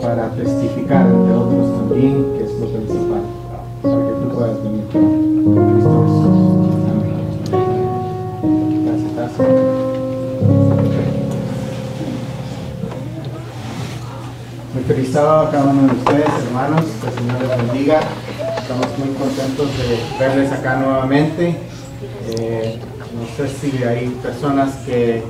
para testificar ante otros también, que es lo principal, para que tú puedas venir con Cristo Jesús. Gracias, gracias. Muy feliz sábado a cada uno de ustedes, hermanos. Señor les bendiga. Estamos muy contentos de verles acá nuevamente. Eh, no sé si hay personas que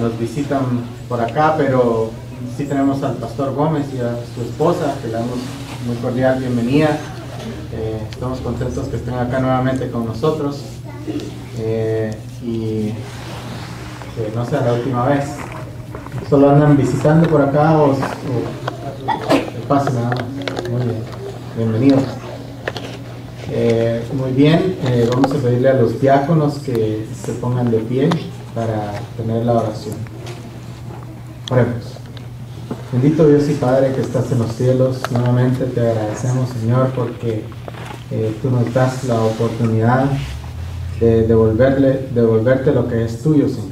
nos visitan por acá, pero sí tenemos al pastor Gómez y a su esposa, que le damos muy cordial bienvenida. Eh, estamos contentos que estén acá nuevamente con nosotros. Eh, y que no sea la última vez. Solo andan visitando por acá o, o pasen nada más. Muy bien, bienvenidos. Eh, muy bien, vamos a pedirle a los diáconos que se pongan de pie para tener la oración. Oremos. Bendito Dios y Padre que estás en los cielos, nuevamente te agradecemos Señor porque eh, tú nos das la oportunidad de devolverle, devolverte lo que es tuyo Señor.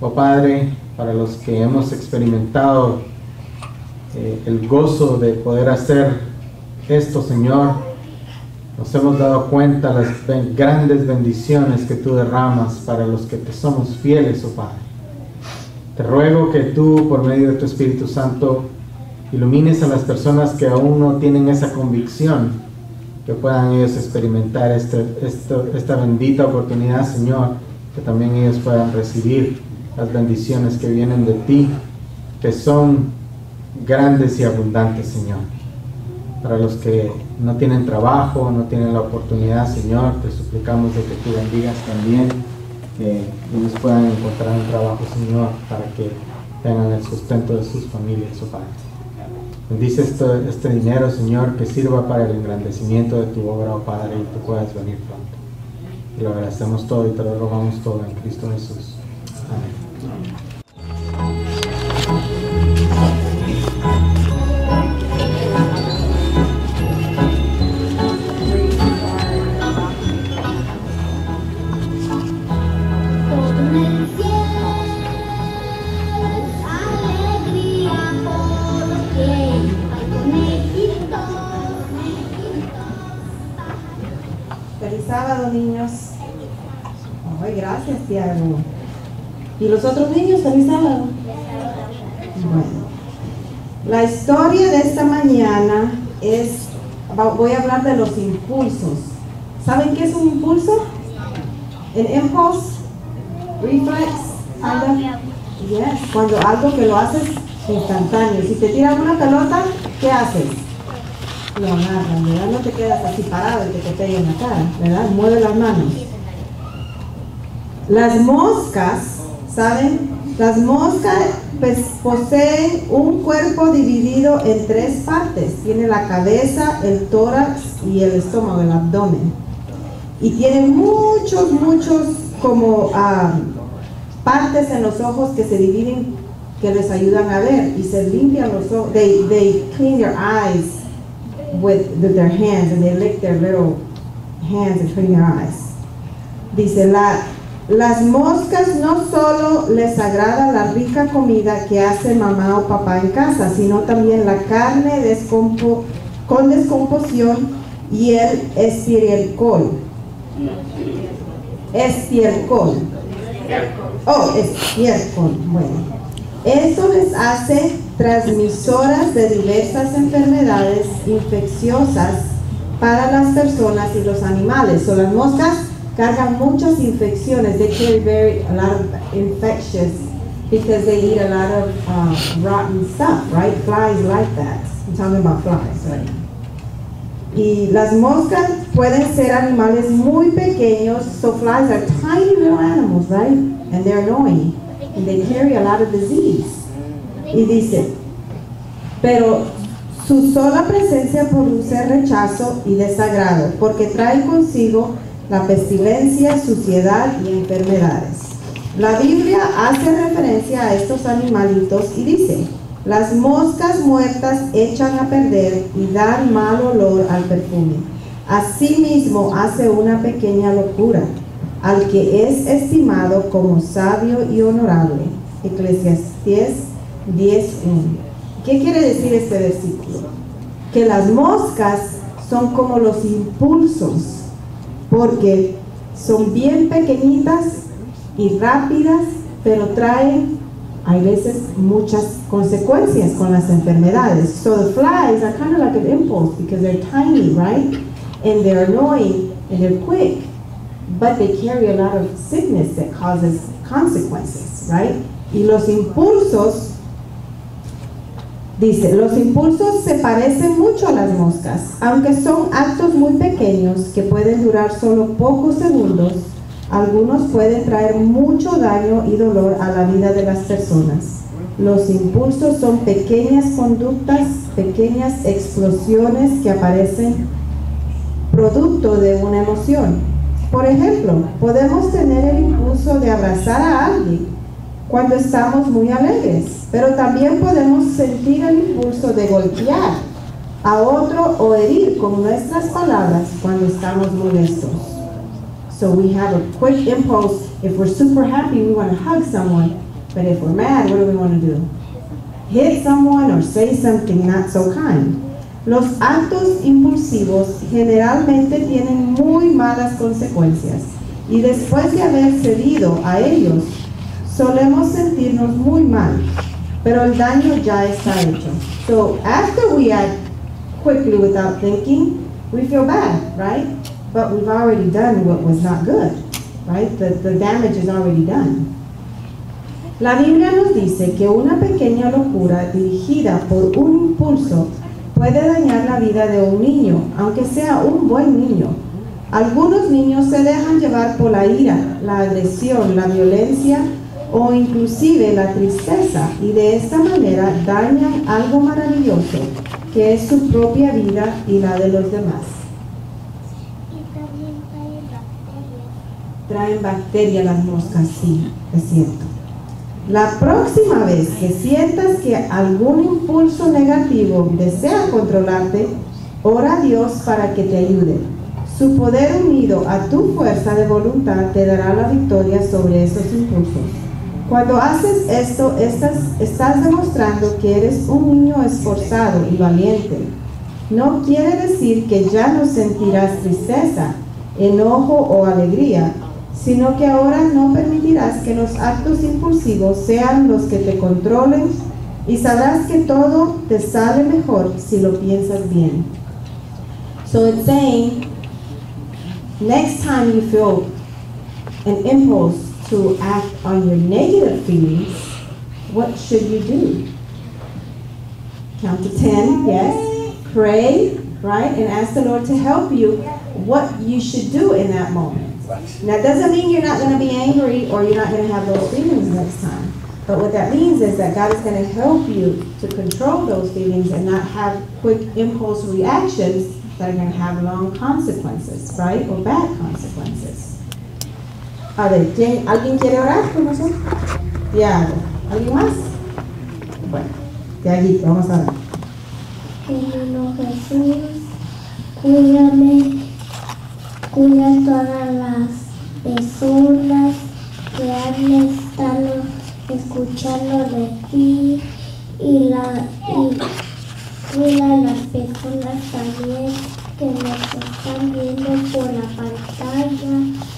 Oh Padre, para los que hemos experimentado eh, el gozo de poder hacer esto, Señor. Nos hemos dado cuenta las grandes bendiciones que tú derramas para los que te somos fieles, oh Padre. Te ruego que tú, por medio de tu Espíritu Santo, ilumines a las personas que aún no tienen esa convicción, que puedan ellos experimentar este, esta bendita oportunidad, Señor, que también ellos puedan recibir las bendiciones que vienen de ti, que son grandes y abundantes, Señor. Para los que no tienen trabajo, no tienen la oportunidad, Señor, te suplicamos de que tú bendigas también, que ellos puedan encontrar un trabajo, Señor, para que tengan el sustento de sus familias, oh Padre. Bendice este, este dinero, Señor, que sirva para el engrandecimiento de tu obra, oh Padre, y tú puedas venir pronto. Y lo agradecemos todo y te lo rogamos todo en Cristo Jesús. Amén. ¿Y los otros niños feliz sábado? Bueno, la historia de esta mañana es, voy a hablar de los impulsos. ¿Saben qué es un impulso? El impulse, reflex, yes, cuando algo que lo haces instantáneo. Si te tiran una pelota, ¿qué haces? Lo agarras, ¿verdad? No te quedas así parado y que te peguen la cara, ¿verdad? Mueve las manos. Las moscas ¿Saben? Las moscas pues, poseen un cuerpo dividido en tres partes. Tiene la cabeza, el tórax y el estómago, el abdomen. Y tienen muchos, muchos como ah, partes en los ojos que se dividen, que les ayudan a ver y se limpian los ojos. They, clean their eyes with, with their hands and they lick their little hands and clean their eyes. Dice la las moscas no solo les agrada la rica comida que hace mamá o papá en casa, sino también la carne con descomposición y el estiércol. Estiércol. Oh, estiércol. Bueno. Eso les hace transmisoras de diversas enfermedades infecciosas para las personas y los animales. O las moscas cargan muchas infecciones. They carry very a lot of infectious because they eat a lot of uh, rotten stuff, right? Flies like that. I'm talking about flies right. Y las moscas pueden ser animales muy pequeños, so flies are tiny little animals, right? And they're annoying. And they carry a lot of disease. Y dice, pero su sola presencia produce rechazo y desagrado, porque trae consigo la pestilencia, suciedad y enfermedades. La Biblia hace referencia a estos animalitos y dice, las moscas muertas echan a perder y dan mal olor al perfume. Asimismo hace una pequeña locura al que es estimado como sabio y honorable. Eclesiastés 10.1. ¿Qué quiere decir este versículo? Que las moscas son como los impulsos, porque son bien pequeñitas y rápidas, pero traen hay veces muchas consecuencias con las enfermedades. So the flies are kind of like an impulse because they're tiny, right? And they're annoying and they're quick, but they carry a lot of sickness that causes consequences, right? Y los impulsos, dice, los impulsos se parecen mucho a las moscas, aunque son actos muy pequeños que pueden durar solo pocos segundos algunos pueden traer mucho daño y dolor a la vida de las personas. Los impulsos son pequeñas conductas, pequeñas explosiones que aparecen producto de una emoción. Por ejemplo, podemos tener el impulso de abrazar a alguien cuando estamos muy alegres, pero también podemos sentir el impulso de golpear a otro o herir con nuestras palabras cuando estamos molestos. So we have a quick impulse. If we're super happy, we want to hug someone. But if we're mad, what do we want to do? Hit someone or say something not so kind. Los actos impulsivos generalmente tienen muy malas consecuencias y después de haber cedido a ellos, solemos sentirnos muy mal, pero el daño ya está hecho. So after we act quickly without thinking, we feel bad, right? but we've already done what was not good, right? The, the damage is already done. La Biblia nos dice que una pequeña locura dirigida por un impulso puede dañar la vida de un niño, aunque sea un buen niño. Algunos niños se dejan llevar por la ira, la agresión, la violencia o inclusive la tristeza y de esta manera dañan algo maravilloso que es su propia vida y la de los demás. traen bacterias las moscas, sí, es cierto. La próxima vez que sientas que algún impulso negativo desea controlarte, ora a Dios para que te ayude. Su poder unido a tu fuerza de voluntad te dará la victoria sobre esos impulsos. Cuando haces esto, estás, estás demostrando que eres un niño esforzado y valiente. No quiere decir que ya no sentirás tristeza, enojo o alegría, sino que ahora no permitirás que los actos impulsivos sean los que te controlen y sabrás que todo te sale mejor si lo piensas bien. So it's saying, next time you feel an impulse to act on your negative feelings, what should you do? Count to 10, yes. Pray, right? And ask the Lord to help you what you should do in that moment. Now, it doesn't mean you're not going to be angry or you're not going to have those feelings next time. But what that means is that God is going to help you to control those feelings and not have quick impulse reactions that are going to have long consequences, right? Or bad consequences. A ver, ¿quién, ¿alguien quiere orar con nosotros? Tiago. ¿Alguien más? Bueno, Tiaguito, vamos a ver. Querido Jesús, cuídame cuida todas las personas que han estado escuchando de ti y, la, y cuida a las personas también que nos están viendo por la pantalla.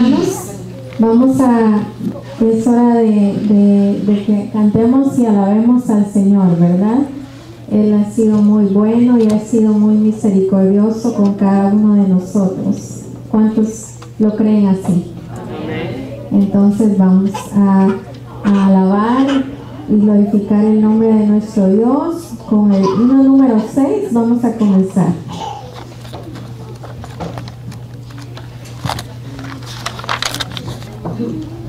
vamos a. Es hora de, de- que cantemos y alabemos al Señor, ¿verdad? Él ha sido muy bueno y ha sido muy misericordioso con cada uno de nosotros. ¿Cuántos lo creen así? Entonces vamos a, a alabar y glorificar el nombre de nuestro Dios. Con el himno número 6 vamos a comenzar. Para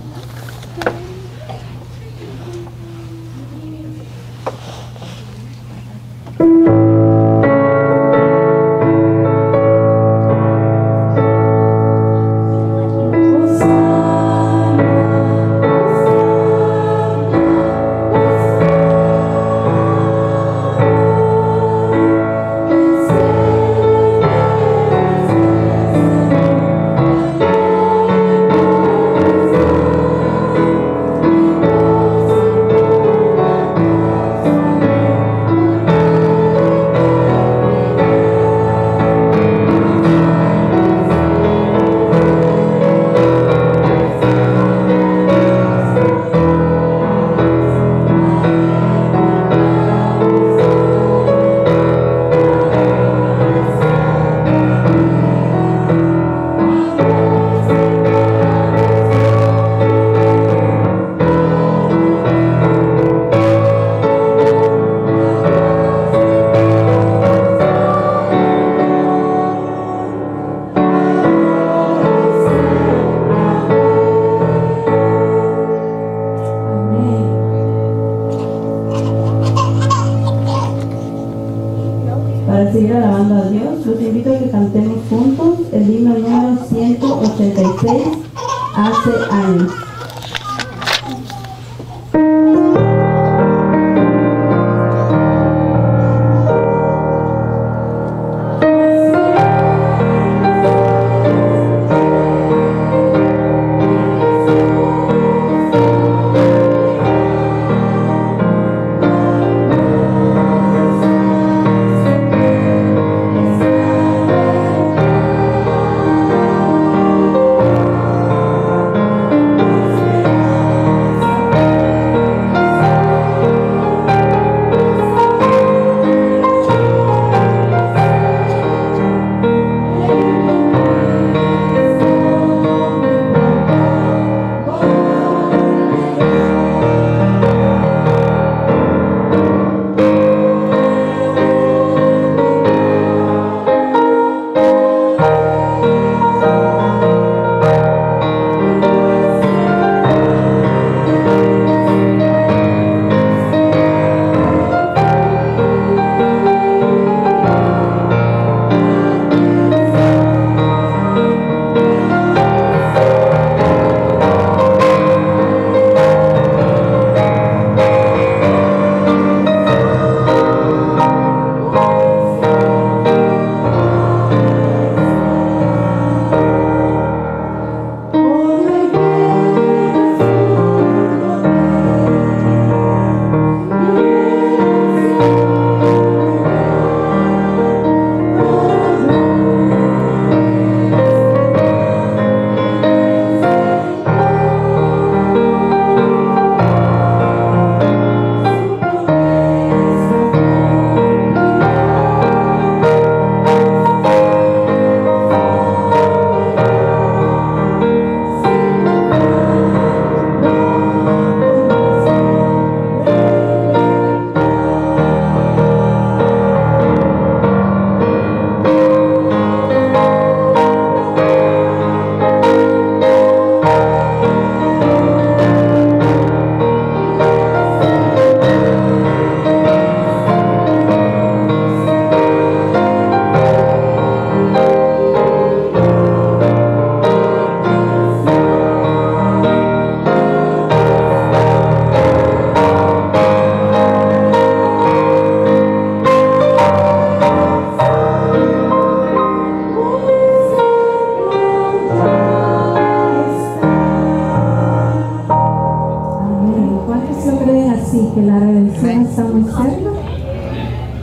¿Cuántos lo creen así, que la redención está muy cerca?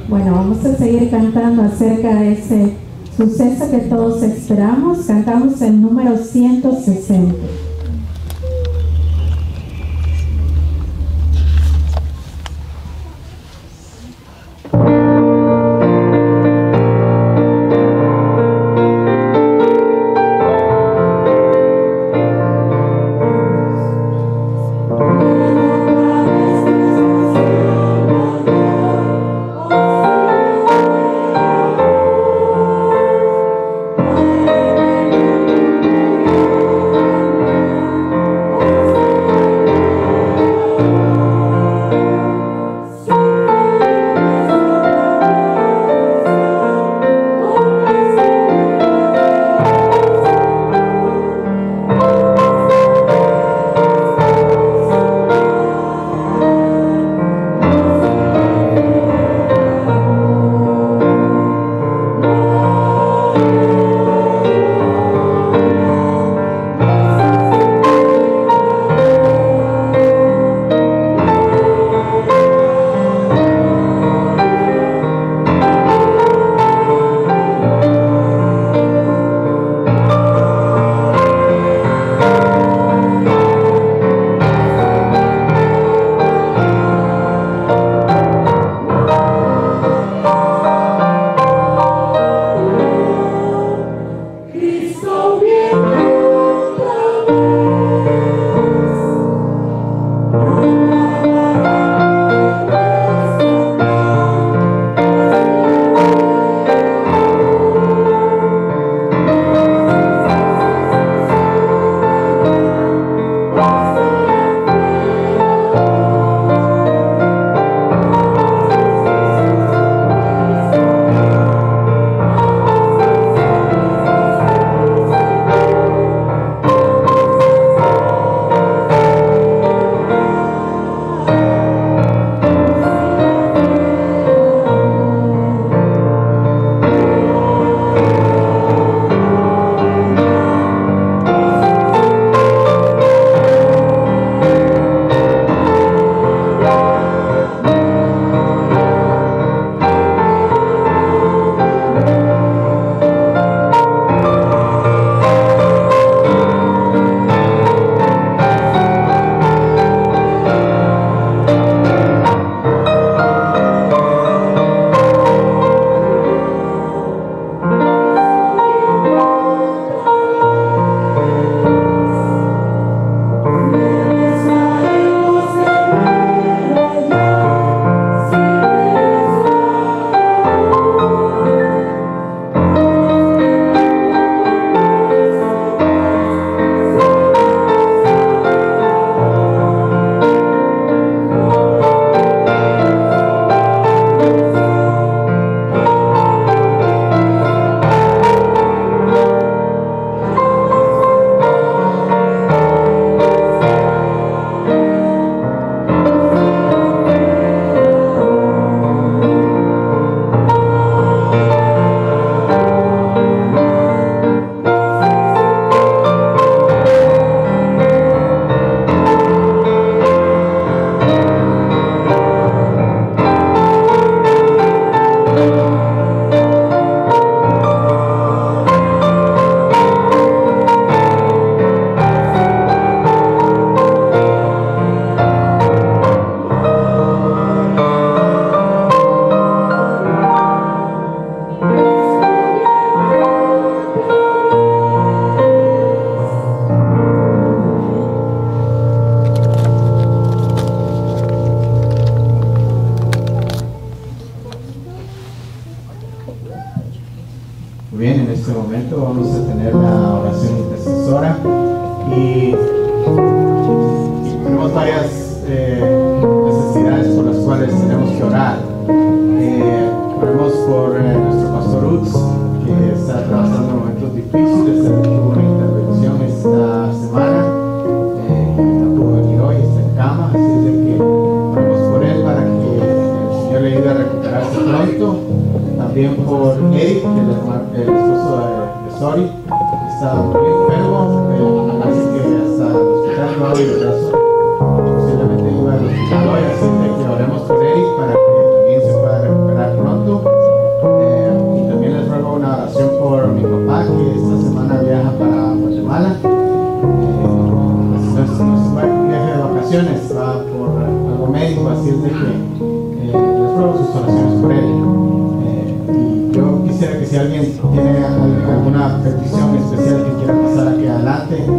Bueno, vamos a seguir cantando acerca de ese suceso que todos esperamos. Cantamos el número 160. Muy bien, en este momento vamos a tener la oración intercesora y tenemos varias eh, necesidades por las cuales tenemos que orar. Eh, por eh, nuestro pastor Uts, que está atravesando momentos difíciles, tuvo una intervención esta semana, eh, está por hoy, está en cama, así es que por él para que el Señor le a recuperarse pronto también por Eric, el, esposo de, Sori, que está muy enfermo, así que hasta el hospital no abre el brazo, posiblemente iba al hospital hoy, así que oremos por Eric para que también se pueda recuperar pronto. Eh, y también les ruego una oración por mi papá, que esta semana viaja para Guatemala. Eh, es un pues, viaje de vacaciones, va por algo médico, así es de que eh, les ruego sus oraciones por él. Adelante,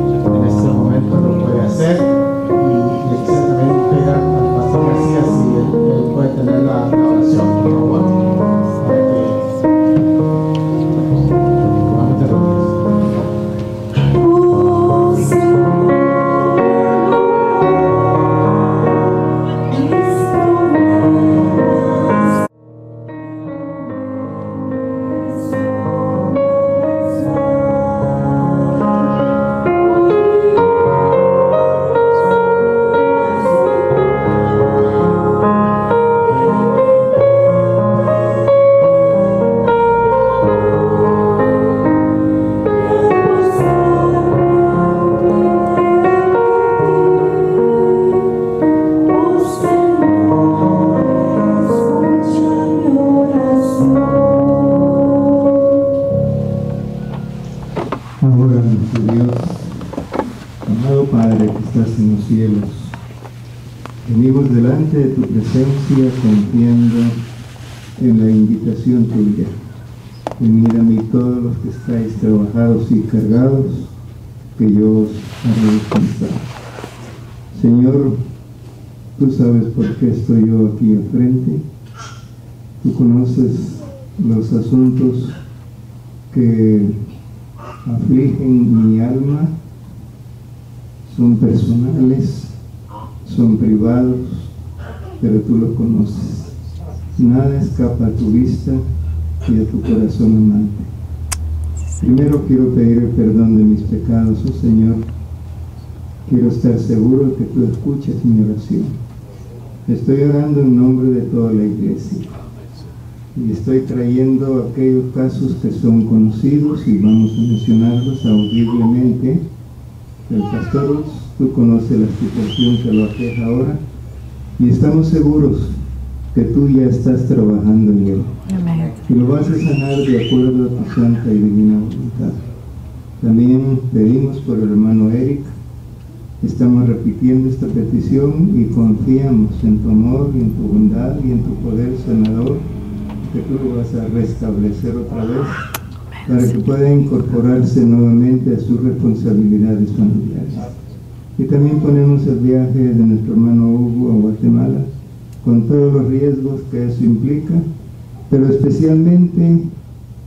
venimos delante de tu presencia confiando en la invitación tuya. Venid a mí todos los que estáis trabajados y cargados, que yo os haré. Señor, tú sabes por qué estoy yo aquí enfrente. Tú conoces los asuntos que afligen mi alma, son personales, son privados, pero tú lo conoces. Nada escapa a tu vista y a tu corazón amante. Primero quiero pedir el perdón de mis pecados, oh Señor. Quiero estar seguro que tú escuchas mi oración. Estoy orando en nombre de toda la iglesia y estoy trayendo aquellos casos que son conocidos y vamos a mencionarlos audiblemente. El pastor, tú conoces la situación que lo aqueja ahora y estamos seguros que tú ya estás trabajando en él y lo vas a sanar de acuerdo a tu santa y divina voluntad. También pedimos por el hermano Eric, estamos repitiendo esta petición y confiamos en tu amor y en tu bondad y en tu poder sanador que tú lo vas a restablecer otra vez para que pueda incorporarse nuevamente a sus responsabilidades familiares. Y también ponemos el viaje de nuestro hermano Hugo a Guatemala, con todos los riesgos que eso implica, pero especialmente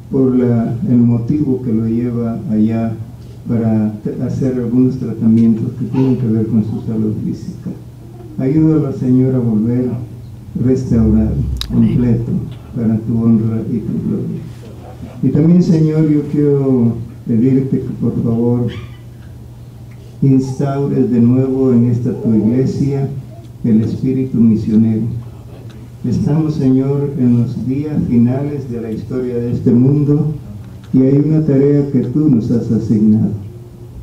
por la- el motivo que lo lleva allá para hacer algunos tratamientos que tienen que ver con su salud física. Ayúdalo, Señor, a volver restaurado, completo, para tu honra y tu gloria. Y también, Señor, yo quiero pedirte que por favor instaures de nuevo en esta tu iglesia el espíritu misionero. Estamos, Señor, en los días finales de la historia de este mundo y hay una tarea que tú nos has asignado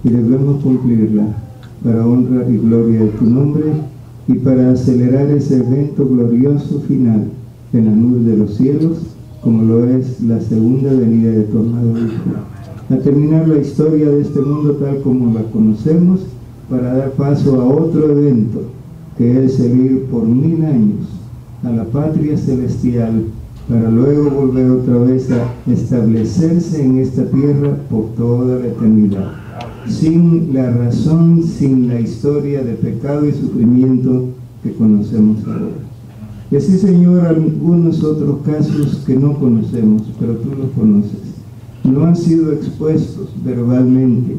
y debemos cumplirla para honra y gloria de tu nombre y para acelerar ese evento glorioso final en la nube de los cielos, como lo es la segunda venida de tu amado. A terminar la historia de este mundo tal como la conocemos, para dar paso a otro evento, que es seguir por mil años a la patria celestial, para luego volver otra vez a establecerse en esta tierra por toda la eternidad sin la razón, sin la historia de pecado y sufrimiento que conocemos ahora. Y así, Señor, algunos otros casos que no conocemos, pero tú los conoces, no han sido expuestos verbalmente.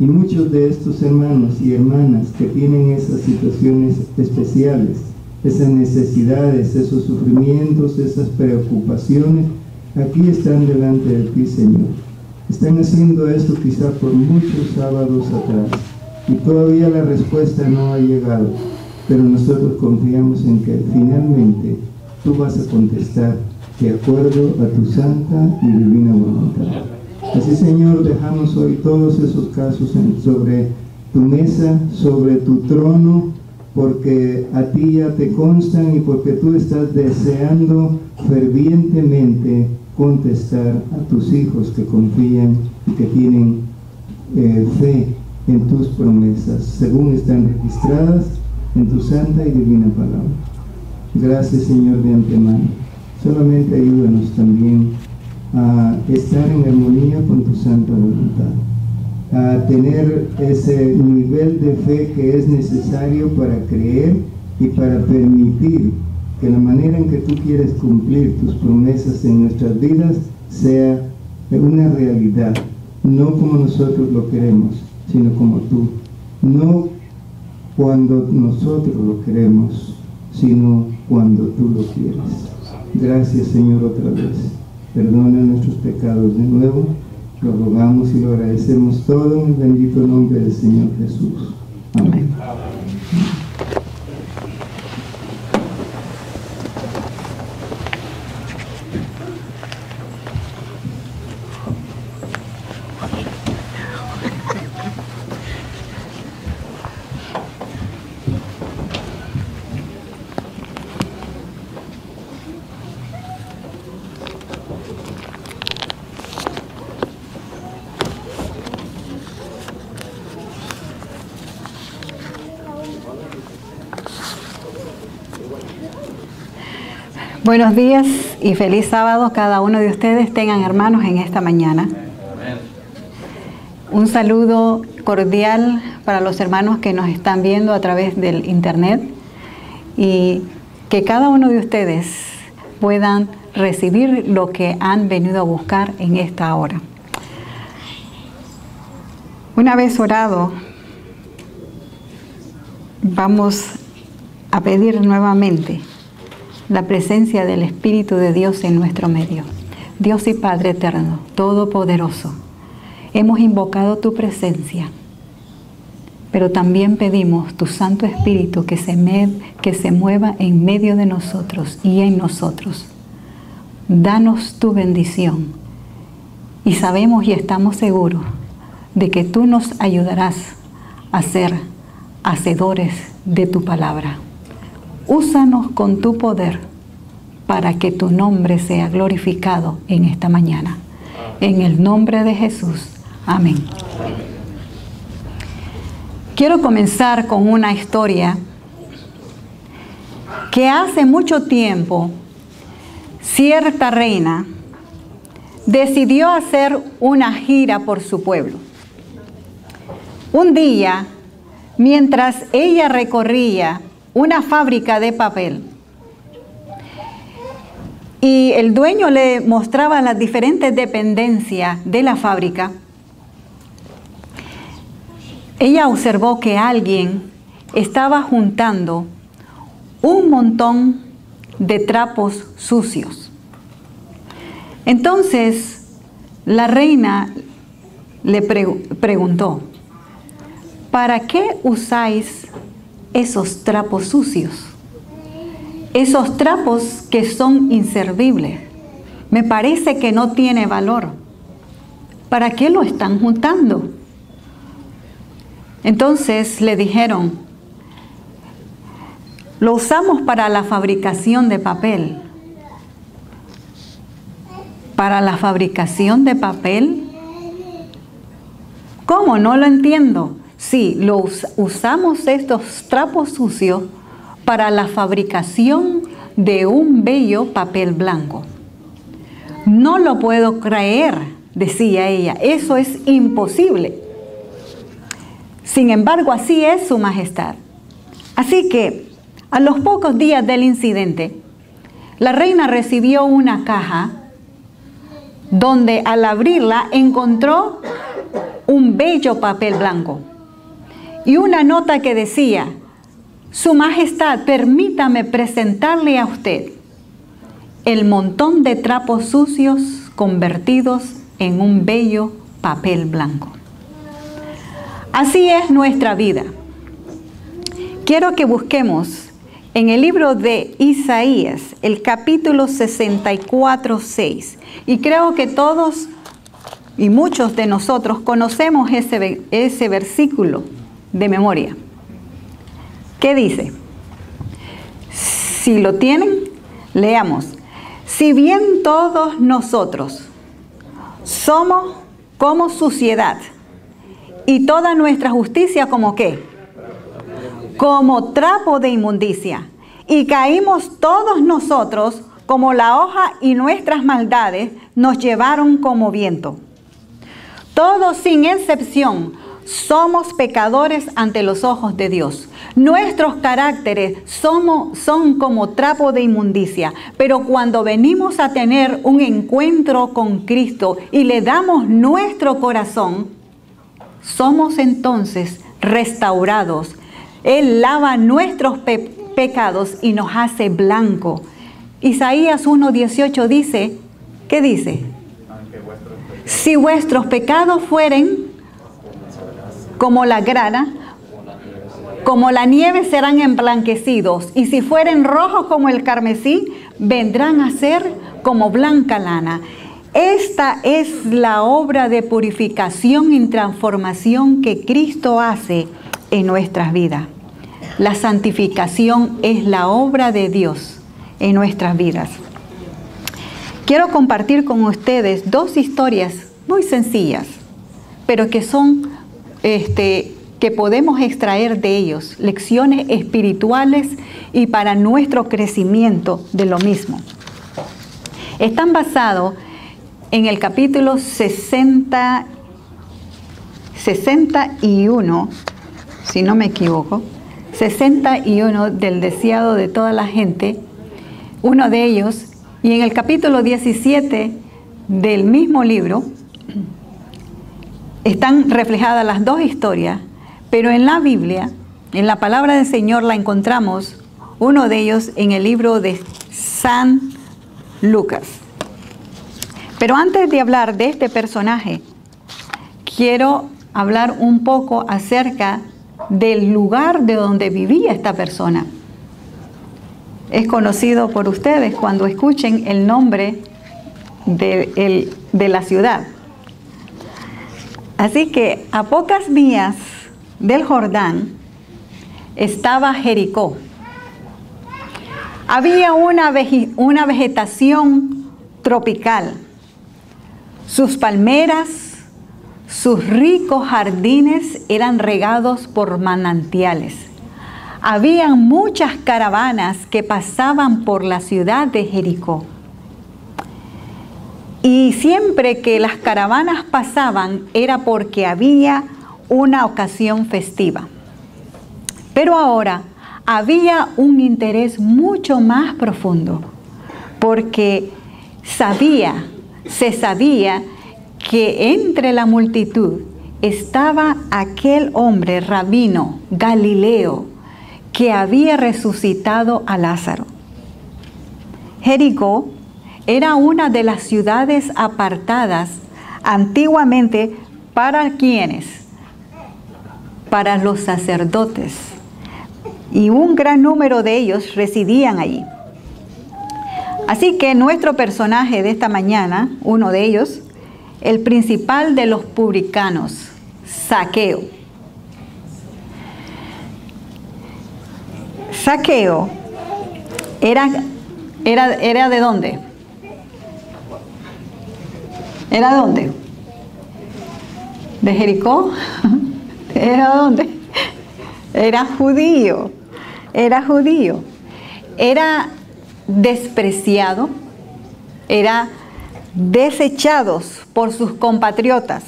Y muchos de estos hermanos y hermanas que tienen esas situaciones especiales, esas necesidades, esos sufrimientos, esas preocupaciones, aquí están delante de ti, Señor. Están haciendo esto quizá por muchos sábados atrás y todavía la respuesta no ha llegado, pero nosotros confiamos en que finalmente tú vas a contestar de acuerdo a tu santa y divina voluntad. Así Señor, dejamos hoy todos esos casos sobre tu mesa, sobre tu trono, porque a ti ya te constan y porque tú estás deseando fervientemente contestar a tus hijos que confían y que tienen eh, fe en tus promesas, según están registradas en tu santa y divina palabra. Gracias Señor de antemano. Solamente ayúdanos también a estar en armonía con tu santa voluntad, a tener ese nivel de fe que es necesario para creer y para permitir que la manera en que tú quieres cumplir tus promesas en nuestras vidas sea una realidad, no como nosotros lo queremos, sino como tú. No cuando nosotros lo queremos, sino cuando tú lo quieres. Gracias Señor otra vez. Perdona nuestros pecados de nuevo. Lo rogamos y lo agradecemos todo en el bendito nombre del Señor Jesús. Amén. Buenos días y feliz sábado cada uno de ustedes tengan hermanos en esta mañana. Un saludo cordial para los hermanos que nos están viendo a través del internet y que cada uno de ustedes puedan recibir lo que han venido a buscar en esta hora. Una vez orado, vamos a pedir nuevamente la presencia del Espíritu de Dios en nuestro medio. Dios y Padre eterno, todopoderoso, hemos invocado tu presencia, pero también pedimos tu Santo Espíritu que se, que se mueva en medio de nosotros y en nosotros. Danos tu bendición y sabemos y estamos seguros de que tú nos ayudarás a ser hacedores de tu palabra. Úsanos con tu poder para que tu nombre sea glorificado en esta mañana. En el nombre de Jesús. Amén. Quiero comenzar con una historia que hace mucho tiempo cierta reina decidió hacer una gira por su pueblo. Un día, mientras ella recorría una fábrica de papel. Y el dueño le mostraba las diferentes dependencias de la fábrica. Ella observó que alguien estaba juntando un montón de trapos sucios. Entonces, la reina le preguntó, ¿para qué usáis esos trapos sucios, esos trapos que son inservibles. Me parece que no tiene valor. ¿Para qué lo están juntando? Entonces le dijeron, lo usamos para la fabricación de papel. ¿Para la fabricación de papel? ¿Cómo? No lo entiendo. Sí, los, usamos estos trapos sucios para la fabricación de un bello papel blanco. No lo puedo creer, decía ella, eso es imposible. Sin embargo, así es su majestad. Así que, a los pocos días del incidente, la reina recibió una caja donde al abrirla encontró un bello papel blanco y una nota que decía, Su Majestad, permítame presentarle a usted el montón de trapos sucios convertidos en un bello papel blanco. Así es nuestra vida. Quiero que busquemos en el libro de Isaías, el capítulo 64, 6. Y creo que todos y muchos de nosotros conocemos ese, ese versículo de memoria. ¿Qué dice? Si lo tienen, leamos. Si bien todos nosotros somos como suciedad y toda nuestra justicia como qué? Como trapo de inmundicia. Y caímos todos nosotros como la hoja y nuestras maldades nos llevaron como viento. Todos sin excepción somos pecadores ante los ojos de Dios. Nuestros caracteres somos, son como trapo de inmundicia, pero cuando venimos a tener un encuentro con Cristo y le damos nuestro corazón, somos entonces restaurados. Él lava nuestros pecados y nos hace blanco. Isaías 1.18 dice, ¿qué dice? Si vuestros pecados fueren como la grana, como la nieve serán emblanquecidos, y si fueren rojos como el carmesí, vendrán a ser como blanca lana. Esta es la obra de purificación y transformación que Cristo hace en nuestras vidas. La santificación es la obra de Dios en nuestras vidas. Quiero compartir con ustedes dos historias muy sencillas, pero que son este, que podemos extraer de ellos lecciones espirituales y para nuestro crecimiento de lo mismo. Están basados en el capítulo 60, 61, si no me equivoco, 61 del deseado de toda la gente, uno de ellos, y en el capítulo 17 del mismo libro, están reflejadas las dos historias, pero en la Biblia, en la palabra del Señor la encontramos, uno de ellos en el libro de San Lucas. Pero antes de hablar de este personaje, quiero hablar un poco acerca del lugar de donde vivía esta persona. Es conocido por ustedes cuando escuchen el nombre de, de la ciudad. Así que a pocas millas del Jordán estaba Jericó. Había una, una vegetación tropical. Sus palmeras, sus ricos jardines eran regados por manantiales. Habían muchas caravanas que pasaban por la ciudad de Jericó. Y siempre que las caravanas pasaban era porque había una ocasión festiva. Pero ahora había un interés mucho más profundo, porque sabía, se sabía que entre la multitud estaba aquel hombre rabino Galileo que había resucitado a Lázaro. Jericó era una de las ciudades apartadas antiguamente para quienes, para los sacerdotes, y un gran número de ellos residían allí. Así que nuestro personaje de esta mañana, uno de ellos, el principal de los publicanos, Saqueo. Saqueo era, era, era de dónde? ¿Era dónde? ¿De Jericó? ¿Era dónde? Era judío, era judío. Era despreciado, era desechados por sus compatriotas.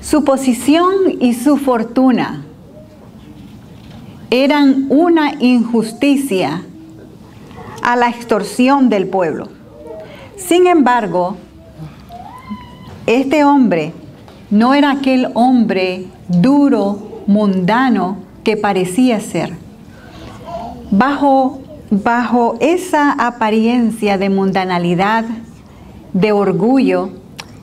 Su posición y su fortuna eran una injusticia a la extorsión del pueblo. Sin embargo, este hombre no era aquel hombre duro, mundano que parecía ser. Bajo, bajo esa apariencia de mundanalidad, de orgullo,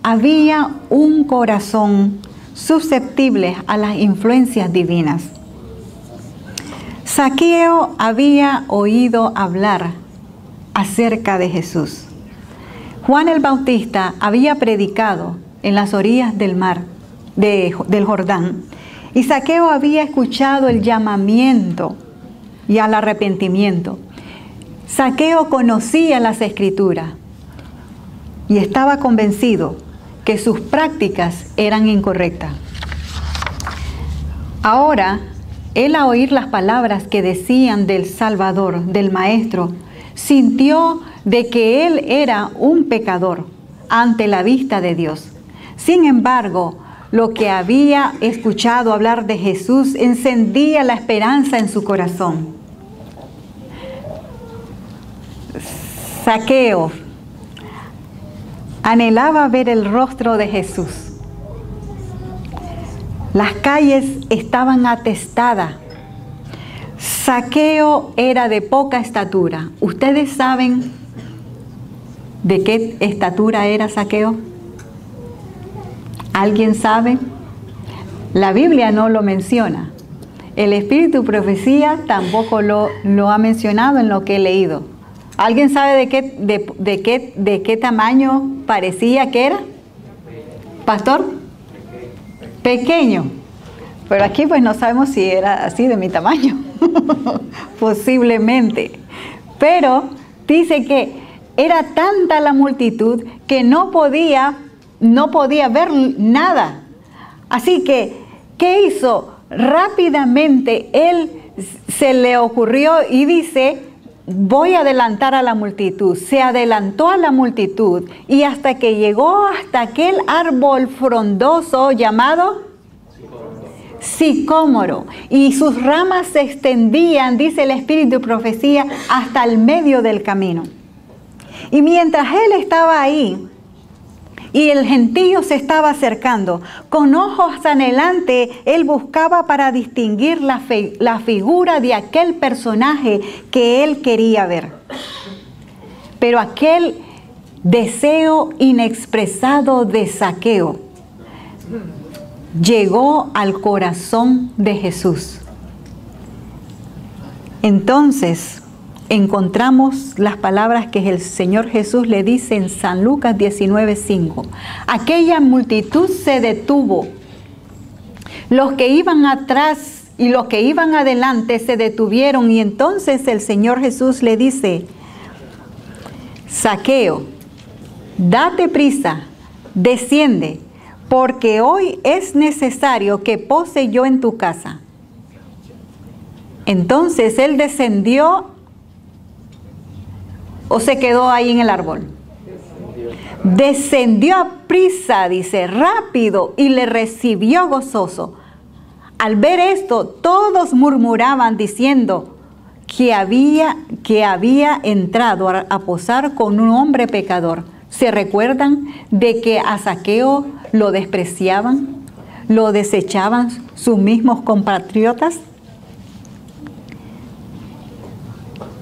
había un corazón susceptible a las influencias divinas. Saqueo había oído hablar acerca de Jesús. Juan el Bautista había predicado en las orillas del mar del Jordán y Saqueo había escuchado el llamamiento y al arrepentimiento. Saqueo conocía las escrituras y estaba convencido que sus prácticas eran incorrectas. Ahora, él a oír las palabras que decían del Salvador, del Maestro, sintió de que él era un pecador ante la vista de Dios. Sin embargo, lo que había escuchado hablar de Jesús encendía la esperanza en su corazón. Saqueo anhelaba ver el rostro de Jesús. Las calles estaban atestadas. Saqueo era de poca estatura. ¿Ustedes saben de qué estatura era Saqueo? ¿Alguien sabe? La Biblia no lo menciona. El Espíritu Profecía tampoco lo, lo ha mencionado en lo que he leído. ¿Alguien sabe de qué, de, qué, de qué tamaño parecía que era? ¿Pastor? Pequeño. Pero aquí pues no sabemos si era así de mi tamaño. Posiblemente. Pero dice que era tanta la multitud que no podía, no podía ver nada. Así que, ¿qué hizo? Rápidamente él se le ocurrió y dice, voy a adelantar a la multitud. Se adelantó a la multitud y hasta que llegó hasta aquel árbol frondoso llamado sicómoro y sus ramas se extendían, dice el Espíritu de Profecía, hasta el medio del camino. Y mientras él estaba ahí, y el gentío se estaba acercando. Con ojos anhelantes, él buscaba para distinguir la, la figura de aquel personaje que él quería ver. Pero aquel deseo inexpresado de saqueo llegó al corazón de Jesús. Entonces, encontramos las palabras que el Señor Jesús le dice en San Lucas 19:5. Aquella multitud se detuvo. Los que iban atrás y los que iban adelante se detuvieron y entonces el Señor Jesús le dice, Saqueo, date prisa, desciende, porque hoy es necesario que pose yo en tu casa. Entonces él descendió o se quedó ahí en el árbol? Descendió a prisa, dice, rápido, y le recibió gozoso. Al ver esto, todos murmuraban diciendo que había, que había entrado a, a posar con un hombre pecador. ¿Se recuerdan de que a Saqueo lo despreciaban? ¿Lo desechaban sus mismos compatriotas?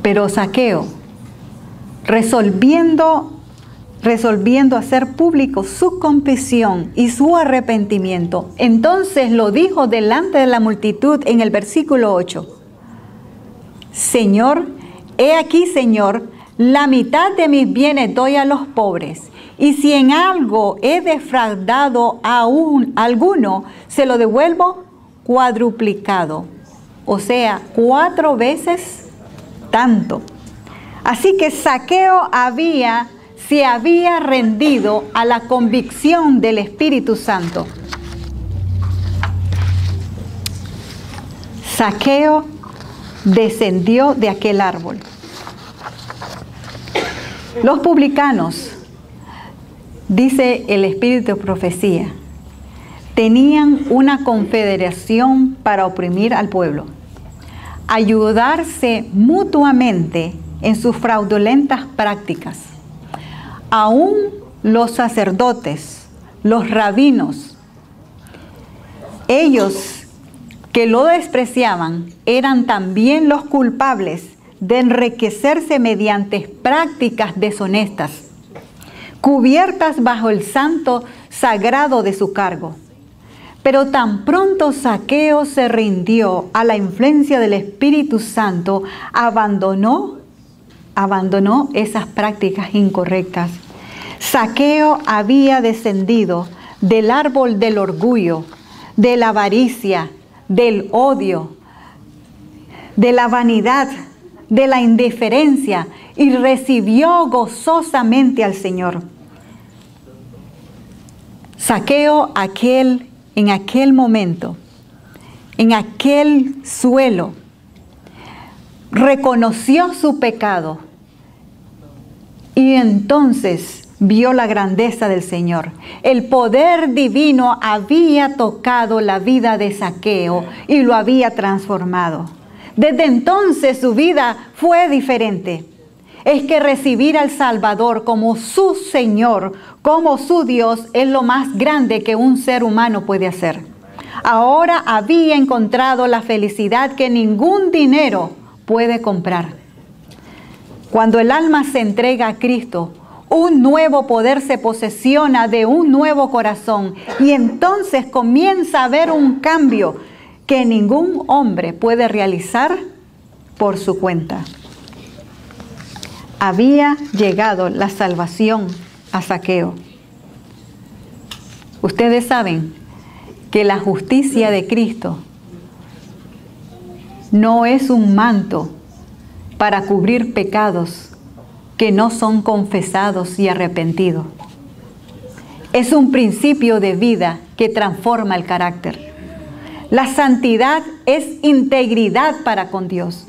Pero Saqueo resolviendo, resolviendo hacer público su confesión y su arrepentimiento. Entonces lo dijo delante de la multitud en el versículo 8. Señor, he aquí, Señor, la mitad de mis bienes doy a los pobres. Y si en algo he defraudado a un, alguno, se lo devuelvo cuadruplicado. O sea, cuatro veces tanto. Así que Saqueo había, se había rendido a la convicción del Espíritu Santo. Saqueo descendió de aquel árbol. Los publicanos, dice el Espíritu de Profecía, tenían una confederación para oprimir al pueblo, ayudarse mutuamente en sus fraudulentas prácticas. Aún los sacerdotes, los rabinos, ellos que lo despreciaban eran también los culpables de enriquecerse mediante prácticas deshonestas, cubiertas bajo el santo sagrado de su cargo. Pero tan pronto Saqueo se rindió a la influencia del Espíritu Santo, abandonó abandonó esas prácticas incorrectas. Saqueo había descendido del árbol del orgullo, de la avaricia, del odio, de la vanidad, de la indiferencia y recibió gozosamente al Señor. Saqueo aquel en aquel momento, en aquel suelo, reconoció su pecado Y entonces vio la grandeza del Señor. El poder divino había tocado la vida de Saqueo y lo había transformado. Desde entonces su vida fue diferente. Es que recibir al Salvador como su Señor, como su Dios, es lo más grande que un ser humano puede hacer. Ahora había encontrado la felicidad que ningún dinero puede comprar. Cuando el alma se entrega a Cristo, un nuevo poder se posesiona de un nuevo corazón y entonces comienza a haber un cambio que ningún hombre puede realizar por su cuenta. Había llegado la salvación a Saqueo. Ustedes saben que la justicia de Cristo no es un manto para cubrir pecados que no son confesados y arrepentidos. Es un principio de vida que transforma el carácter. La santidad es integridad para con Dios.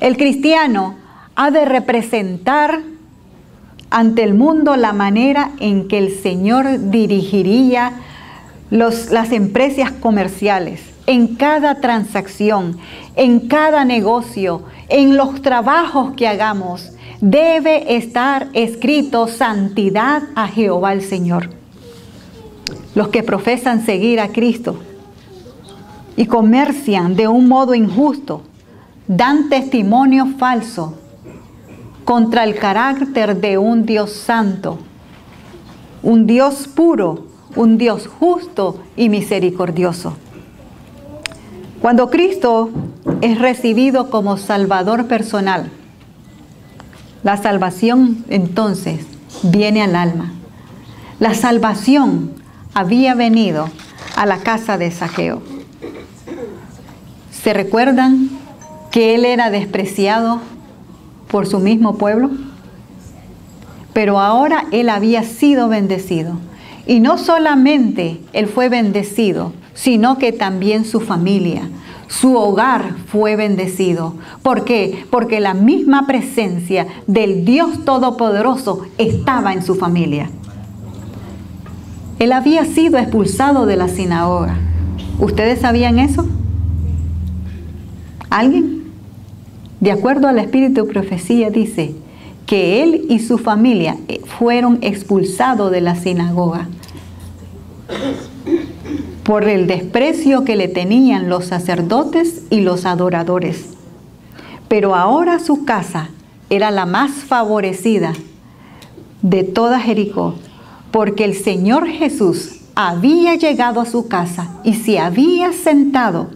El cristiano ha de representar ante el mundo la manera en que el Señor dirigiría las empresas comerciales, en cada transacción, en cada negocio, en los trabajos que hagamos, debe estar escrito santidad a Jehová el Señor. Los que profesan seguir a Cristo y comercian de un modo injusto, dan testimonio falso contra el carácter de un Dios santo, un Dios puro, un Dios justo y misericordioso. Cuando Cristo es recibido como Salvador personal, la salvación entonces viene al alma. La salvación había venido a la casa de Saqueo. ¿Se recuerdan que él era despreciado por su mismo pueblo? Pero ahora él había sido bendecido. Y no solamente él fue bendecido, sino que también su familia, su hogar fue bendecido. ¿Por qué? Porque la misma presencia del Dios Todopoderoso estaba en su familia. Él había sido expulsado de la sinagoga. ¿Ustedes sabían eso? ¿Alguien? De acuerdo al espíritu de profecía dice que él y su familia fueron expulsados de la sinagoga por el desprecio que le tenían los sacerdotes y los adoradores. Pero ahora su casa era la más favorecida de toda Jericó, porque el Señor Jesús había llegado a su casa y se había sentado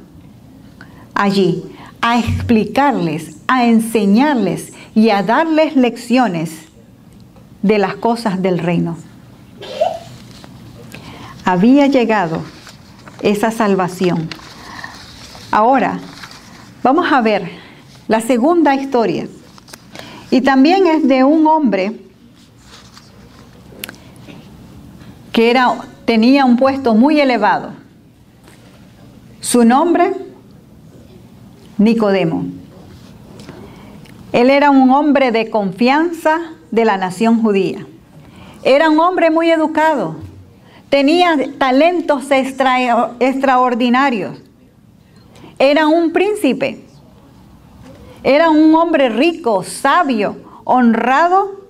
allí a explicarles, a enseñarles y a darles lecciones de las cosas del reino. Había llegado esa salvación. Ahora, vamos a ver la segunda historia. Y también es de un hombre que era, tenía un puesto muy elevado. Su nombre, Nicodemo. Él era un hombre de confianza de la nación judía. Era un hombre muy educado, tenía talentos extraordinarios. Era un príncipe. Era un hombre rico, sabio, honrado.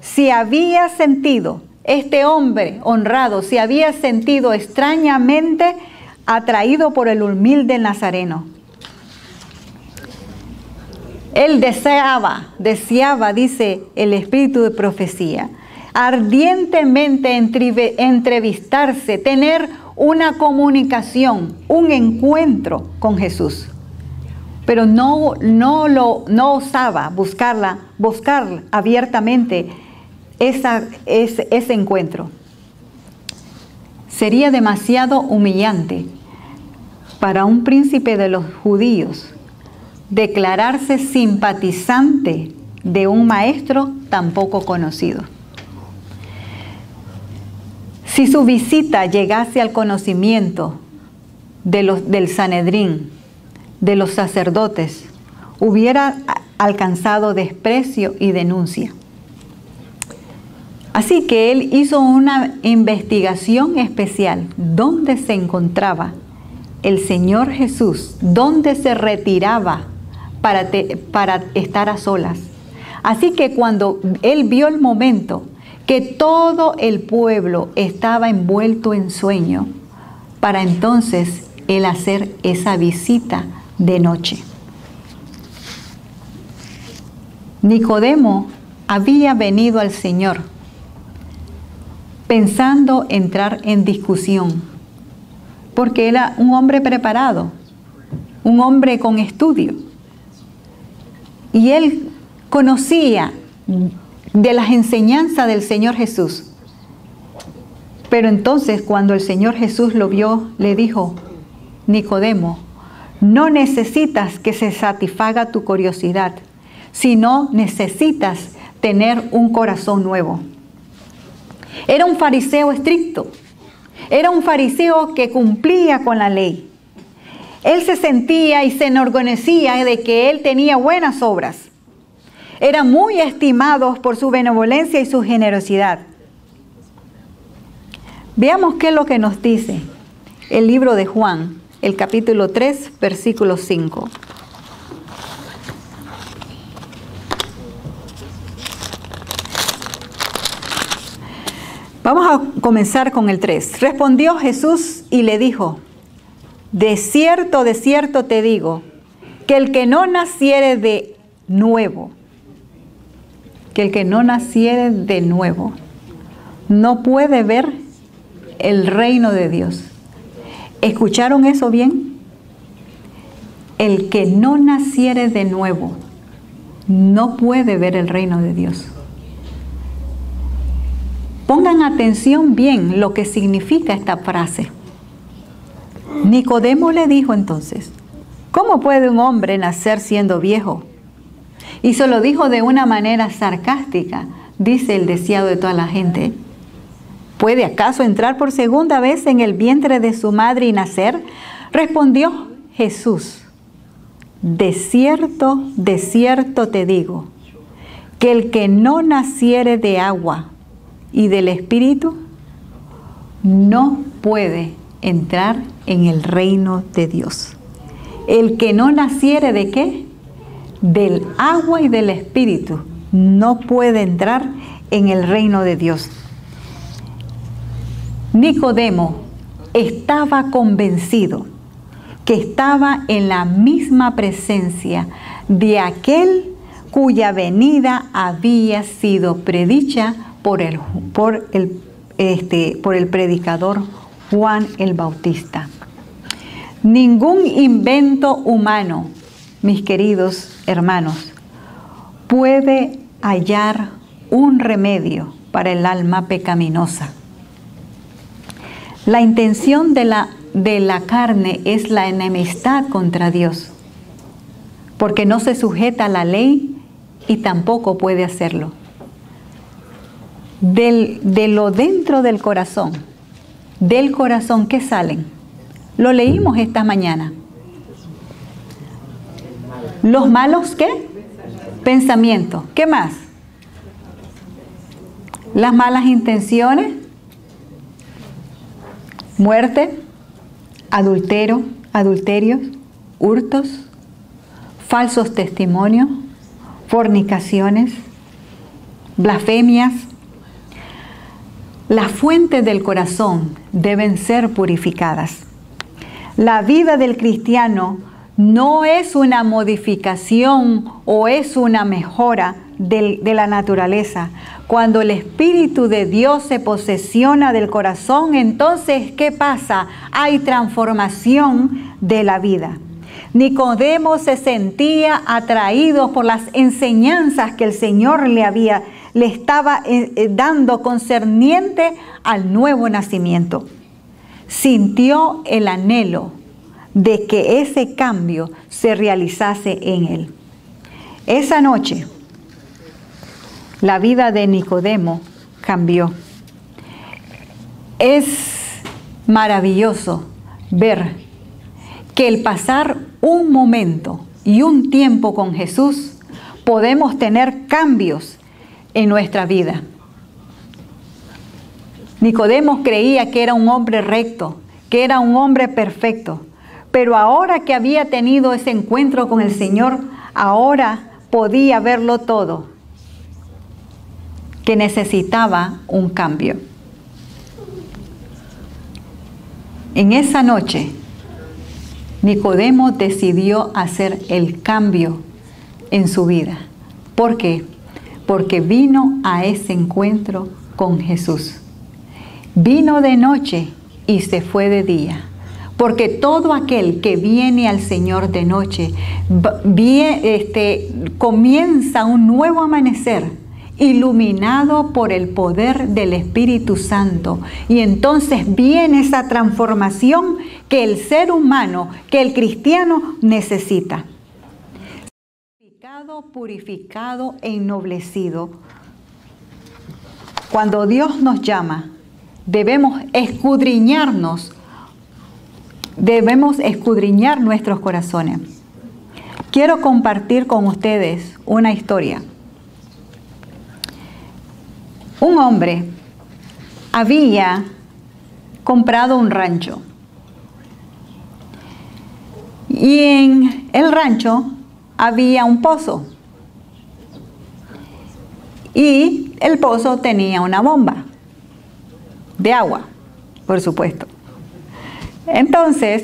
Si había sentido, este hombre honrado, si había sentido extrañamente atraído por el humilde Nazareno. Él deseaba, deseaba, dice el espíritu de profecía, ardientemente entrevistarse, tener una comunicación, un encuentro con Jesús. Pero no, no, lo, no osaba buscarla, buscar abiertamente esa, ese, ese encuentro. Sería demasiado humillante para un príncipe de los judíos declararse simpatizante de un maestro tan poco conocido. Si su visita llegase al conocimiento de los, del Sanedrín, de los sacerdotes, hubiera alcanzado desprecio y denuncia. Así que él hizo una investigación especial. ¿Dónde se encontraba el Señor Jesús? ¿Dónde se retiraba para, para estar a solas? Así que cuando él vio el momento que todo el pueblo estaba envuelto en sueño, para entonces él hacer esa visita de noche. Nicodemo había venido al Señor pensando entrar en discusión, porque era un hombre preparado, un hombre con estudio. Y él conocía de las enseñanzas del Señor Jesús. Pero entonces cuando el Señor Jesús lo vio, le dijo, Nicodemo, no necesitas que se satisfaga tu curiosidad, sino necesitas tener un corazón nuevo. Era un fariseo estricto. Era un fariseo que cumplía con la ley. Él se sentía y se enorgullecía de que él tenía buenas obras. Era muy estimado por su benevolencia y su generosidad. Veamos qué es lo que nos dice el libro de Juan, el capítulo 3, versículo 5. Vamos a comenzar con el 3. Respondió Jesús y le dijo, de cierto, de cierto te digo, que el que no naciere de nuevo, que el que no naciere de nuevo, no puede ver el reino de Dios. ¿Escucharon eso bien? El que no naciere de nuevo, no puede ver el reino de Dios. Pongan atención bien lo que significa esta frase. Nicodemo le dijo entonces, ¿cómo puede un hombre nacer siendo viejo? Y se lo dijo de una manera sarcástica, dice el deseado de toda la gente. ¿Puede acaso entrar por segunda vez en el vientre de su madre y nacer? Respondió Jesús, de cierto, de cierto te digo, que el que no naciere de agua y del Espíritu no puede entrar en el reino de Dios. El que no naciere de qué? Del agua y del Espíritu no puede entrar en el reino de Dios. Nicodemo estaba convencido que estaba en la misma presencia de aquel cuya venida había sido predicha por el, por el, este, por el predicador Juan el Bautista. Ningún invento humano, mis queridos hermanos, puede hallar un remedio para el alma pecaminosa. La intención de la, de la carne es la enemistad contra Dios, porque no se sujeta a la ley y tampoco puede hacerlo de lo dentro del corazón, del corazón que salen. Lo leímos esta mañana. Los malos qué? Pensamientos. ¿Qué más? Las malas intenciones, muerte, adultero, adulterios, hurtos, falsos testimonios, fornicaciones, blasfemias, las fuentes del corazón deben ser purificadas. La vida del cristiano no es una modificación o es una mejora de, la naturaleza. Cuando el Espíritu de Dios se posesiona del corazón, entonces, ¿qué pasa? Hay transformación de la vida. Nicodemo se sentía atraído por las enseñanzas que el Señor le había le estaba eh, eh, dando concerniente al nuevo nacimiento. Sintió el anhelo de que ese cambio se realizase en él. Esa noche, la vida de Nicodemo cambió. Es maravilloso ver que el pasar un momento y un tiempo con Jesús podemos tener cambios en nuestra vida. Nicodemo creía que era un hombre recto, que era un hombre perfecto. Pero ahora que había tenido ese encuentro con el Señor, ahora podía verlo todo, que necesitaba un cambio. En esa noche, Nicodemo decidió hacer el cambio en su vida. ¿Por qué? Porque vino a ese encuentro con Jesús. Vino de noche y se fue de día. Porque todo aquel que viene al Señor de noche este, comienza un nuevo amanecer iluminado por el poder del Espíritu Santo. Y entonces viene esa transformación que el ser humano, que el cristiano necesita. Purificado, purificado e ennoblecido. Cuando Dios nos llama, debemos escudriñarnos, debemos escudriñar nuestros corazones. Quiero compartir con ustedes una historia. Un hombre había comprado un rancho y en el rancho había un pozo y el pozo tenía una bomba de agua, por supuesto. Entonces,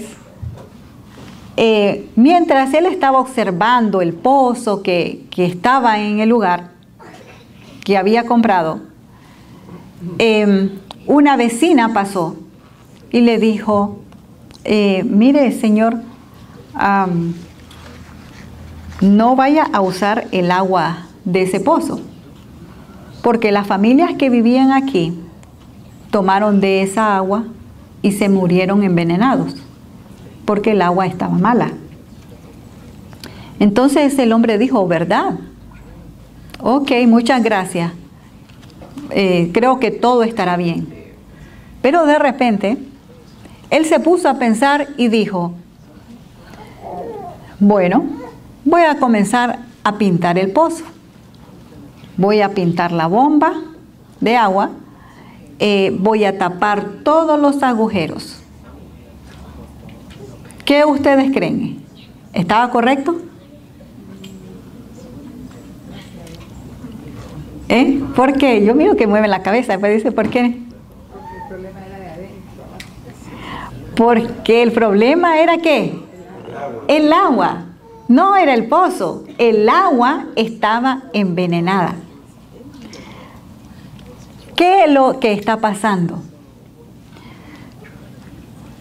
eh, mientras él estaba observando el pozo que, estaba en el lugar que había comprado, em, una vecina pasó y le dijo, eh, mire señor, no vaya a usar el agua de ese pozo, porque las familias que vivían aquí tomaron de esa agua y se murieron envenenados, porque el agua estaba mala. Entonces el hombre dijo, ¿verdad? Ok, muchas gracias. Eh, creo que todo estará bien. Pero de repente, él se puso a pensar y dijo, bueno, voy a comenzar a pintar el pozo. Voy a pintar la bomba de agua eh, voy a tapar todos los agujeros. ¿Qué ustedes creen? ¿Estaba correcto? ¿Eh? ¿Por qué? Yo miro que mueve la cabeza, después dice, ¿por qué? Porque el problema era qué? El agua. No era el pozo. El agua estaba envenenada. ¿Qué es lo que está pasando?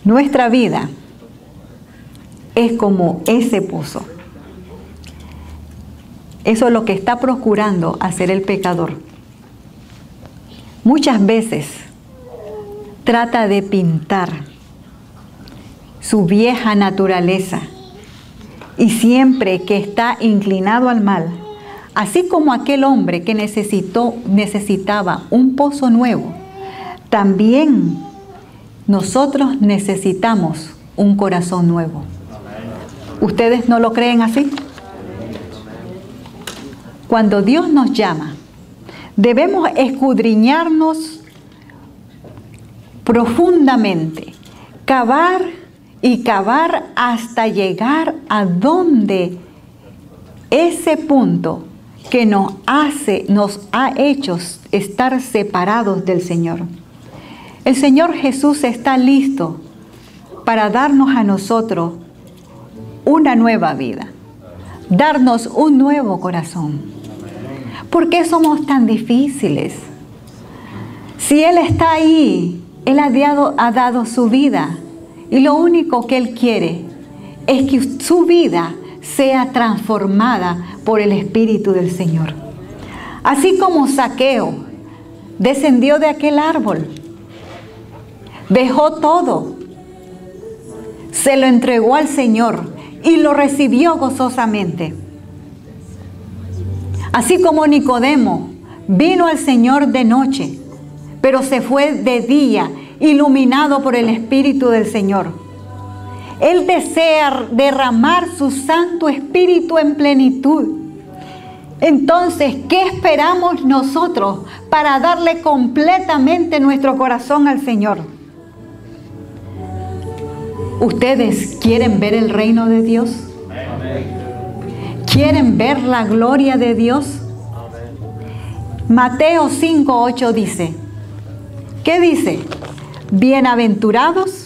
Nuestra vida es como ese pozo. Eso es lo que está procurando hacer el pecador. Muchas veces trata de pintar su vieja naturaleza y siempre que está inclinado al mal, Así como aquel hombre que necesitó, necesitaba un pozo nuevo, también nosotros necesitamos un corazón nuevo. ¿Ustedes no lo creen así? Cuando Dios nos llama, debemos escudriñarnos profundamente, cavar y cavar hasta llegar a donde ese punto que nos hace, nos ha hecho estar separados del Señor. El Señor Jesús está listo para darnos a nosotros una nueva vida, darnos un nuevo corazón. ¿Por qué somos tan difíciles? Si Él está ahí, Él ha dado, ha dado su vida y lo único que Él quiere es que su vida sea transformada por el Espíritu del Señor. Así como Saqueo descendió de aquel árbol, dejó todo, se lo entregó al Señor y lo recibió gozosamente. Así como Nicodemo vino al Señor de noche, pero se fue de día, iluminado por el Espíritu del Señor. Él desea derramar su Santo Espíritu en plenitud. Entonces, ¿qué esperamos nosotros para darle completamente nuestro corazón al Señor? ¿Ustedes quieren ver el reino de Dios? ¿Quieren ver la gloria de Dios? Mateo 5:8 dice, ¿qué dice? Bienaventurados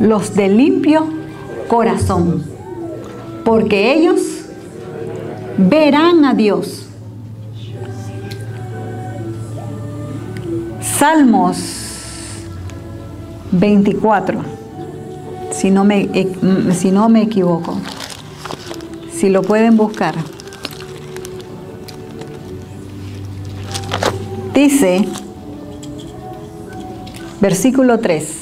los de limpio corazón, porque ellos verán a Dios. Salmos 24, si no me, si no me equivoco, si lo pueden buscar. Dice, versículo 3,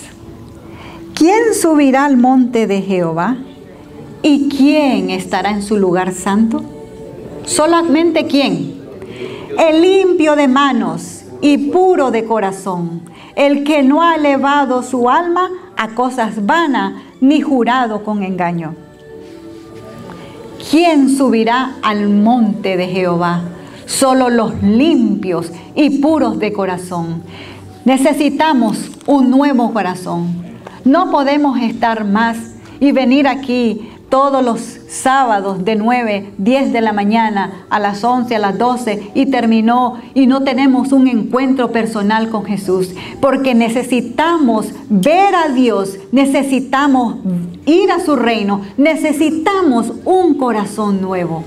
¿quién subirá al monte de Jehová? ¿Y quién estará en su lugar santo? Solamente quién? El limpio de manos y puro de corazón, el que no ha elevado su alma a cosas vanas ni jurado con engaño. ¿Quién subirá al monte de Jehová? Solo los limpios y puros de corazón. Necesitamos un nuevo corazón. No podemos estar más y venir aquí todos los sábados de 9, 10 de la mañana a las 11, a las 12 y terminó y no tenemos un encuentro personal con Jesús. Porque necesitamos ver a Dios, necesitamos ir a su reino, necesitamos un corazón nuevo.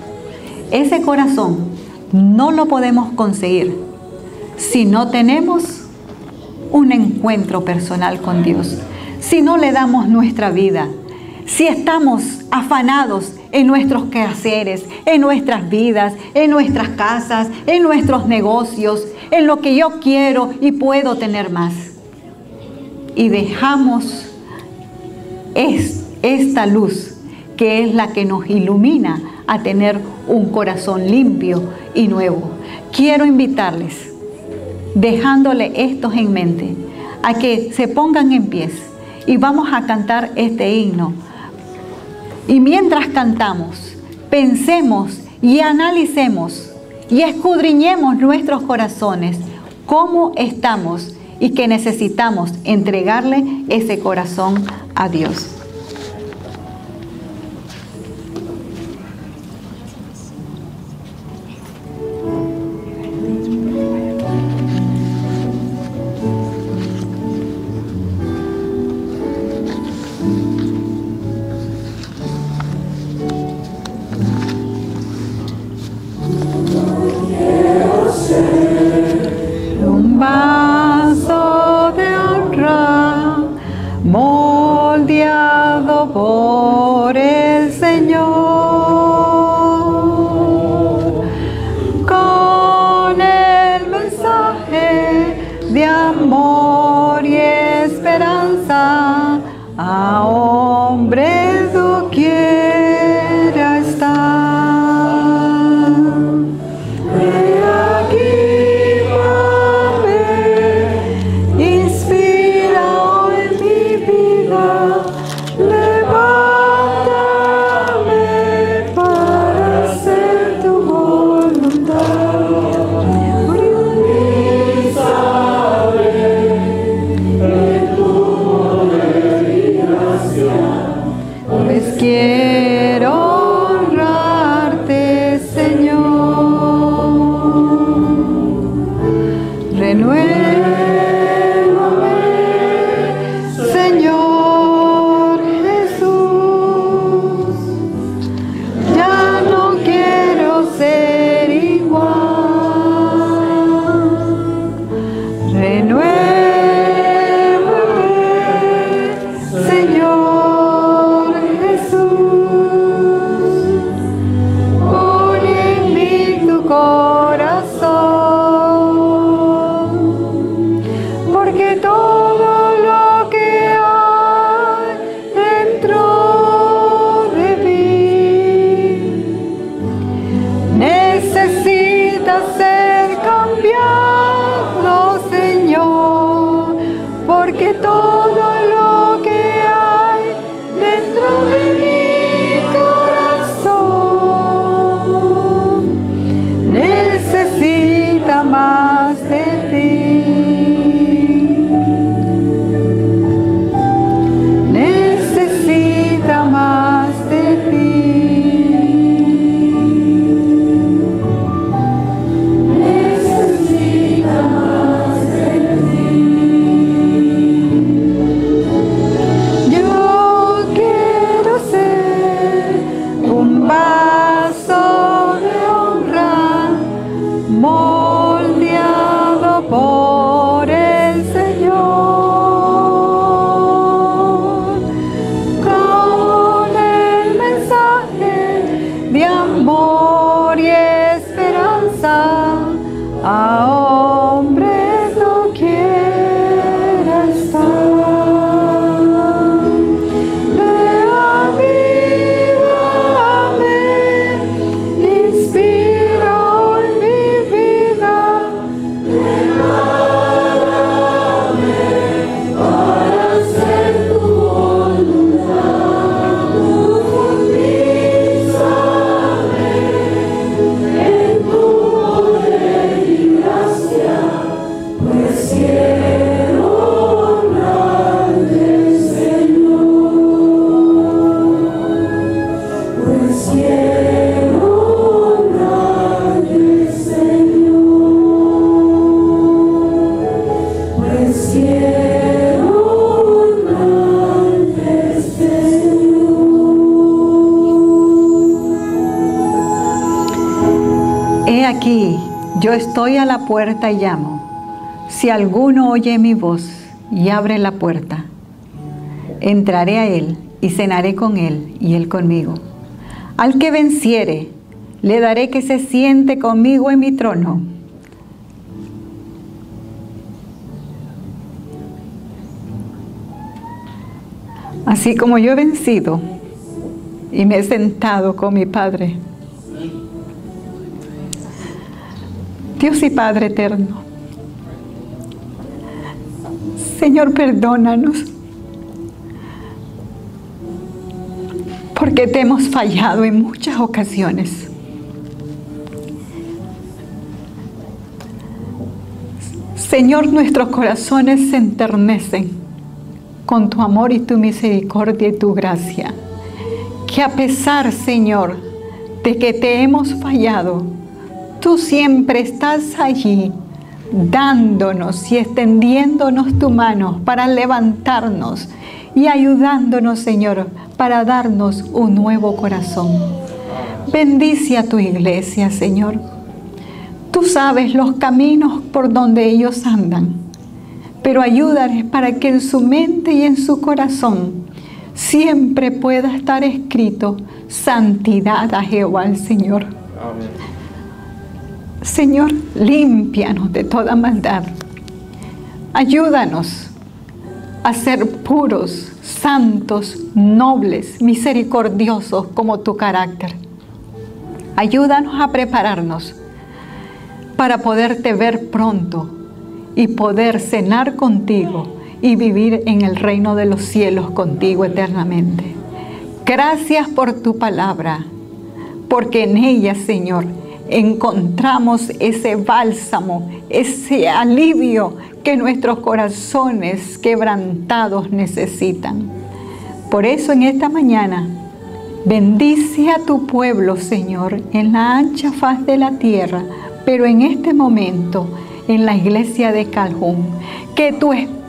Ese corazón no lo podemos conseguir si no tenemos un encuentro personal con Dios, si no le damos nuestra vida si estamos afanados en nuestros quehaceres, en nuestras vidas, en nuestras casas, en nuestros negocios, en lo que yo quiero y puedo tener más. Y dejamos esta luz que es la que nos ilumina a tener un corazón limpio y nuevo. Quiero invitarles, dejándole estos en mente, a que se pongan en pies y vamos a cantar este himno y mientras cantamos, pensemos y analicemos y escudriñemos nuestros corazones, cómo estamos y que necesitamos entregarle ese corazón a Dios. Estoy a la puerta y llamo. Si alguno oye mi voz y abre la puerta, entraré a él y cenaré con él y él conmigo. Al que venciere, le daré que se siente conmigo en mi trono. Así como yo he vencido y me he sentado con mi Padre. Dios y Padre eterno. Señor, perdónanos. Porque te hemos fallado en muchas ocasiones. Señor, nuestros corazones se enternecen con tu amor y tu misericordia y tu gracia. Que a pesar, Señor, de que te hemos fallado, tú siempre estás allí dándonos y extendiéndonos tu mano para levantarnos y ayudándonos, Señor, para darnos un nuevo corazón. Bendice a tu iglesia, Señor. Tú sabes los caminos por donde ellos andan, pero ayúdales para que en su mente y en su corazón siempre pueda estar escrito santidad a Jehová Señor. Señor, límpianos de toda maldad. Ayúdanos a ser puros, santos, nobles, misericordiosos como tu carácter. Ayúdanos a prepararnos para poderte ver pronto y poder cenar contigo y vivir en el reino de los cielos contigo eternamente. Gracias por tu palabra, porque en ella, Señor, encontramos ese bálsamo, ese alivio que nuestros corazones quebrantados necesitan. Por eso en esta mañana, bendice a tu pueblo, Señor, en la ancha faz de la tierra, pero en este momento en la iglesia de Calhoun. Que tu Espíritu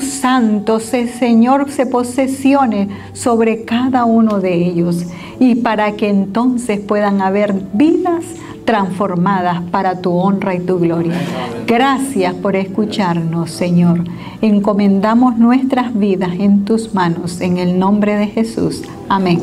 Santo, se, Señor, se posesione sobre cada uno de ellos y para que entonces puedan haber vidas transformadas para tu honra y tu gloria. Gracias por escucharnos, Señor. Encomendamos nuestras vidas en tus manos, en el nombre de Jesús. Amén.